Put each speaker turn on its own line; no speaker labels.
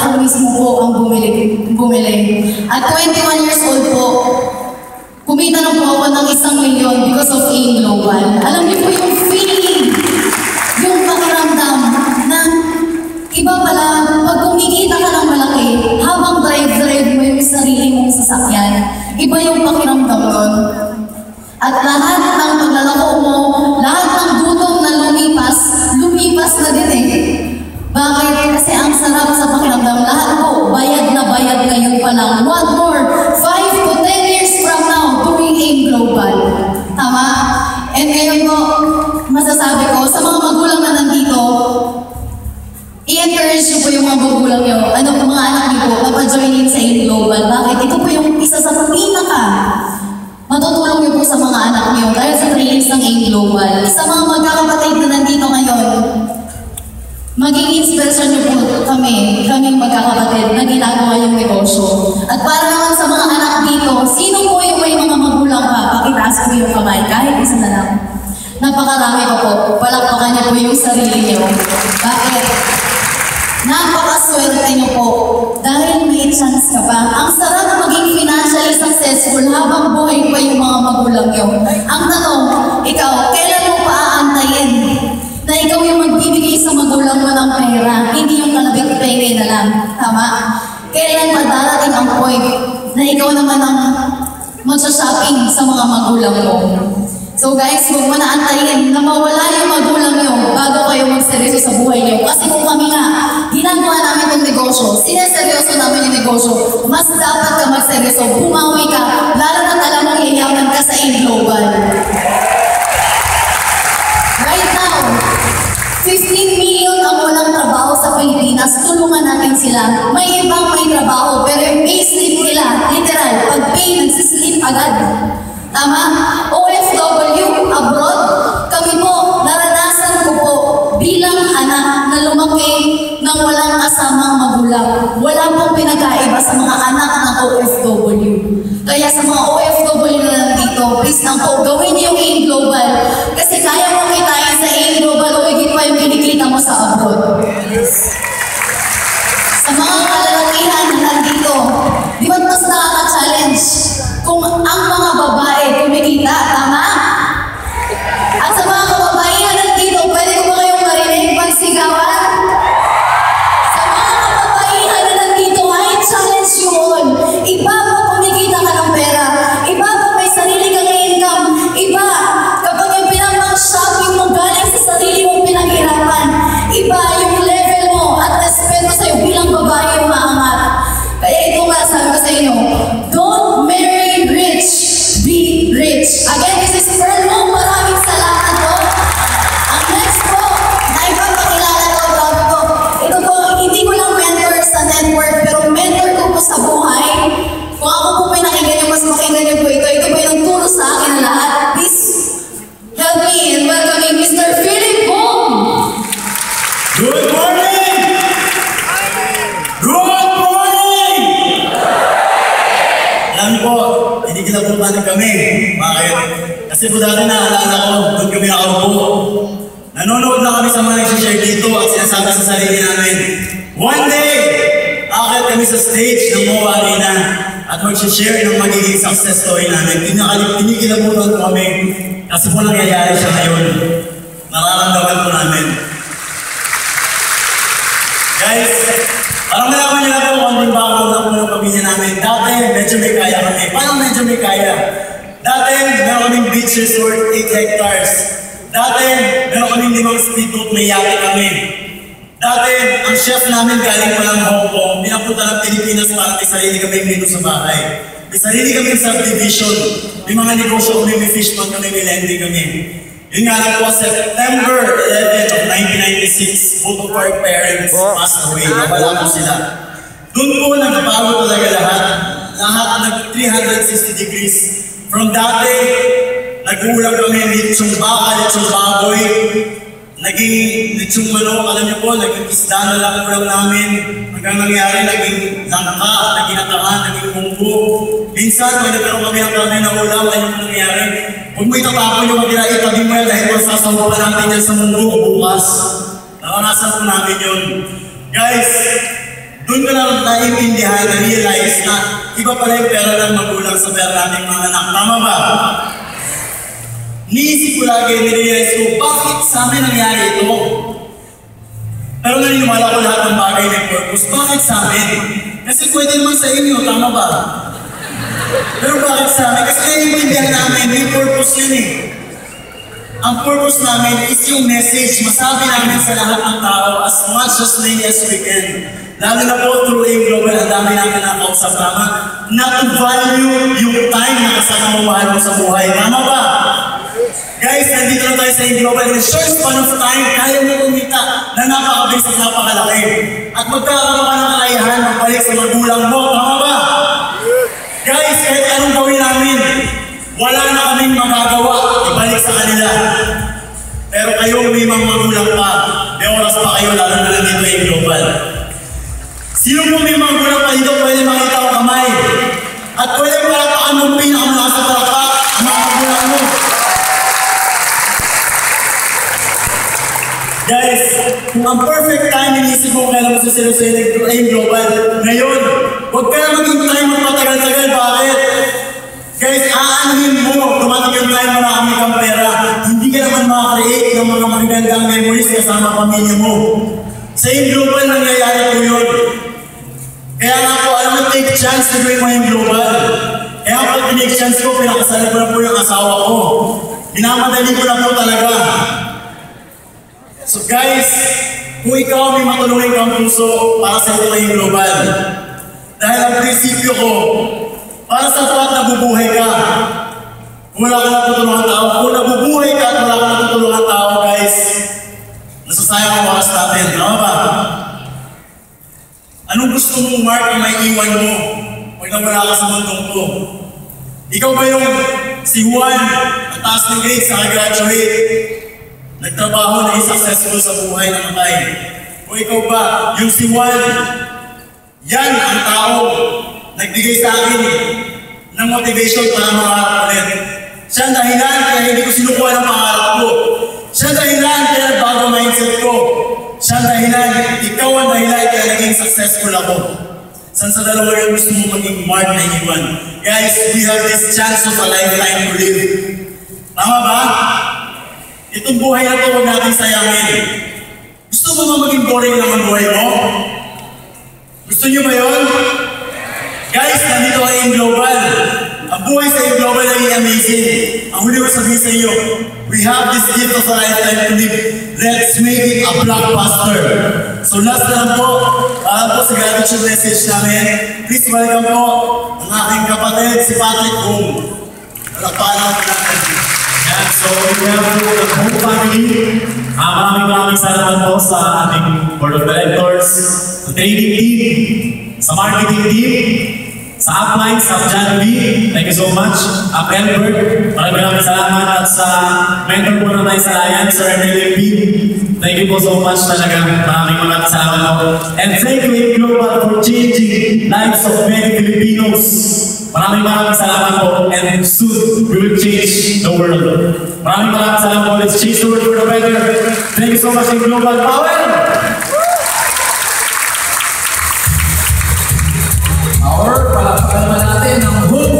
ako mismo po ang bumili. bumili. At 21 years old po, kumita na po ako ng isang milyon because of AIM Global. Alam niyo po yung feeling, yung pakiramdam na iba pala, pag kumikita ka ng malaki, habang drive-drive mo yung sarili mong sasakyan, iba yung pakiramdam nun. At lahat ng paglalako mo, lahat ng gutom na lumipas, lumipas na din eh. Bakit? Kasi ang sarap sa pakiramdam, pa lang. What more? 5 to 10 years from now, tuwing AIM Global. Tama? And ngayon po, masasabi ko, sa mga magulang na nandito, i-encourage niyo po yung mga magulang niyo, ano po mga anak niyo po, papajoin in sa AIM Global. Bakit? Ito po yung isa sa pinaka matutulong niyo po sa mga anak niyo dahil sa trainings ng AIM Global. Sa mga magkakapatid na nandito ngayon, maging inspirasyon niyo po kami, kaming magkakapatid na ginagawa yung negosyo. At para naman sa mga anak dito, sino po yung may mga magulang pa? Pakitaas po yung kamay, kahit isa na lang. Napakarami ko po. Palakpakan niyo po yung sarili niyo. Bakit? Napakaswerte niyo po dahil may chance ka pa. Ang sarap maging financially successful habang buhay pa yung mga magulang niyo. Ang tanong, ikaw, ng pera, hindi yung kalabit penge na lang. Tama? Kailan pa ang point na ikaw naman ang magsha-shopping sa mga magulang mo? So guys, huwag mo na antayin na mawala yung magulang nyo bago kayo magseryoso sa buhay nyo. Kasi kung kami nga, ginagawa namin yung negosyo, sineseryoso namin yung negosyo, mas dapat ka magseryoso, bumawi ka, lalo na alam mong yayaman ka sa in-global. Right now, 15 million ang walang trabaho sa Pilipinas, tulungan natin sila. May ibang may trabaho, pero yung payslip nila, literal, pag pay, nagsislip agad. Tama? OFW, abroad, kami po, naranasan ko po bilang anak na lumaki ng walang kasamang magulang. Wala pong pinagkaiba sa mga anak ng OFW. Kaya sa mga OFW na nandito, please lang po, gawin niyo yung Global.
Alam niyo po, hindi kinapuntahan kami, kayo. Kasi po dati naalala ko, doon kami nakaupo. Nanonood lang kami sa mga nagsishare dito at sinasabi sa sarili namin, One day, akit kami sa stage ng MOA Arena at mag-share ng magiging success story namin. Tinikilabutan ko kami kasi po nangyayari siya ngayon. Nararamdaman ko namin. Guys, parang malaman niyo na po pamilya namin. Dati, medyo may kaya kami. Paano medyo may kaya? Dati, meron kaming beach resort, 8 hectares. Dati, meron kaming limang speedboat, may yate kami. Dati, ang chef namin galing pa ng Hong Kong, pinapunta ng Pilipinas para may sarili kaming menu sa bahay. May sarili kaming subdivision. May mga negosyo kami, may fish pond kami, may lending kami. Yun nga lang po, September 11 of 1996, both of our parents passed away. Nawala po sila. Doon po nagbago talaga lahat. Lahat nag 360 degrees. From dati, nag-uulam kami litsong baka, litsong baboy. Naging litsong manok, alam niyo po, naging isda na lang ang ulam namin. Hanggang nangyari, naging langka, naging nataan, naging munggo. Minsan, may nagkaroon kami ng karne na ulam, ano yung nangyari? Huwag mo itatapon yung magkira, itabi mo yan dahil masasawa natin yan sa mundo bukas. Naranasan po namin yun. Guys, doon ko lang naiintindihan, na-realize na iba pala yung pera ng magulang sa pera nating mga anak. Tama ba? Niisip ko lagi, nirealize ko, bakit sa amin nangyari ito? Pero naniniwala ko lahat ng bagay may purpose. Bakit sa amin? Kasi pwede naman sa inyo, tama ba? Pero bakit sa amin? Kasi naiintindihan namin, may purpose yun eh. Ang purpose namin is yung message, masabi namin sa lahat ng tao as much as many as we can. Lalo na po through AIM Global, ang dami namin ang kausap tama, na to value yung time na kasama mo mahal mo sa buhay. Tama ba? Guys, nandito na tayo sa AIM Global. In short span of time, kaya mo kumita na napakabilis at napakalaki. At magkakaroon ka ng kakayahan magbalik sa magulang mo. Tama ba? Guys, kahit anong gawin namin, wala na kaming magagawa. Ibalik sa kanila. Pero kayo, may mga magulang pa. May oras pa kayo, lalo na lang dito AIM Global. Sino mo may mga magulang pa dito, pwede makita ang kamay. At pwede palakpakan mo pinakamalakas sa palakpak ang mga magulang mo. Guys, kung ang perfect time inisip mo kailan mo sa Sinusinig Aim Global, ngayon, huwag ka na maghintay mo matagal-tagal. Bakit? Guys, aanuhin mo, tumating yung time marami kang pera. Hindi ka naman makakreate ng mga magagandang memories kasama pamilya mo. Sa Aim Global, nangyayari po yun. Kaya nga po, alam mo, take chance gawin mo yung global. Kaya pag tinake chance ko, pinakasalan ko na po yung asawa ko. Minamadali ko na po talaga. So guys, kung ikaw may matulungin kang puso para sa ito yung global, dahil ang prinsipyo ko, para sa tuwat nabubuhay ka, kung wala ka natutulungan tao, kung nabubuhay gusto mong mark na may iwan mo pag nawala ka sa mundong ko? Ikaw ba yung si Juan, ang taas ng grade sa graduate, nagtrabaho na successful sa buhay na matay? O ikaw ba, yung si Juan, yan ang tao, nagbigay sa akin ng motivation para mangarap ulit. Siya ang dahilan kaya hindi ko sinukuha ng pangarap ko. Siya ang dahilan kaya nagbago mindset ko. Siya dahilan, ikaw ang dahilan kaya naging successful ako. San sa dalawa yung gusto mo maging mark na iwan? Guys, we have this chance of a lifetime to live. Tama ba? Itong buhay na to, huwag natin sayangin. Gusto mo ba maging boring ang buhay mo? Gusto niyo ba yun? Guys, nandito kayo in Global. Ang buhay sa in Global ay amazing. Ang huli ko sabihin sa inyo, we have this gift of a lifetime to live. Let's make it a blockbuster. So last na lang po, para po sa gratitude message namin, please welcome po ang aking kapatid, si Patrick Kung. Palakpakan natin.
Yan, so we have po the whole family. Uh, maraming maraming salamat po sa ating board of directors, sa training team, sa marketing team, sa upline, sa January, thank you so much. Up Albert, maraming maraming salamat at sa mentor po na tayo sa Alliance, Sir Emilio P. Thank you po so much talaga. Maraming maraming salamat po. And thank you, Global, for changing lives of many Filipinos. Maraming maraming salamat po and soon we will change the world. Maraming maraming salamat po. Let's change the world for the better. Thank you so much Global Power.